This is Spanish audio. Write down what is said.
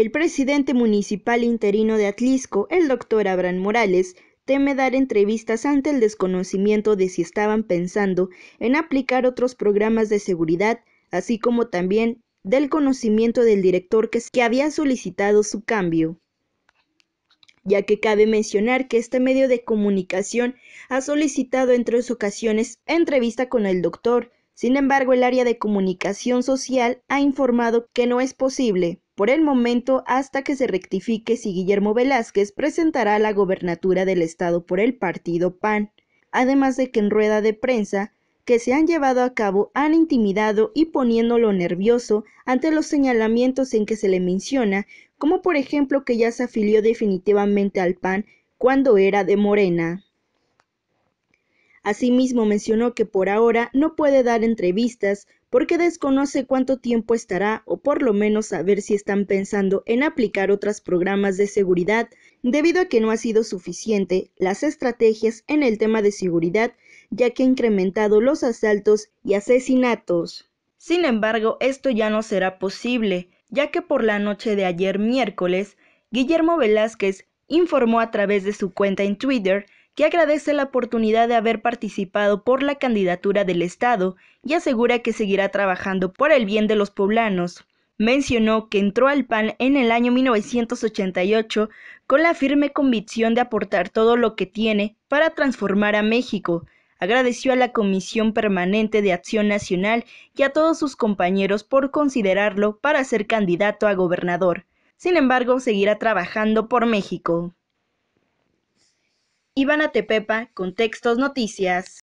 El presidente municipal interino de Atlisco, el doctor Abraham Morales, teme dar entrevistas ante el desconocimiento de si estaban pensando en aplicar otros programas de seguridad, así como también del conocimiento del director que, había solicitado su cambio ya que cabe mencionar que este medio de comunicación ha solicitado en tres ocasiones entrevista con el doctor. Sin embargo, el área de comunicación social ha informado que no es posible, por el momento hasta que se rectifique si Guillermo Velázquez presentará la gobernatura del estado por el partido PAN. Además de que en rueda de prensa que se han llevado a cabo han intimidado y poniéndolo nervioso ante los señalamientos en que se le menciona, como por ejemplo que ya se afilió definitivamente al PAN cuando era de Morena. Asimismo mencionó que por ahora no puede dar entrevistas porque desconoce cuánto tiempo estará o por lo menos saber si están pensando en aplicar otros programas de seguridad debido a que no ha sido suficiente las estrategias en el tema de seguridad ya que ha incrementado los asaltos y asesinatos. Sin embargo, esto ya no será posible, ya que por la noche de ayer miércoles, Guillermo Velázquez informó a través de su cuenta en Twitter agradece la oportunidad de haber participado por la candidatura del Estado y asegura que seguirá trabajando por el bien de los poblanos. Mencionó que entró al PAN en el año 1988 con la firme convicción de aportar todo lo que tiene para transformar a México, agradeció a la Comisión Permanente de Acción Nacional y a todos sus compañeros por considerarlo para ser candidato a gobernador. Sin embargo, seguirá trabajando por México. Ivana Tepepa, Contextos Noticias.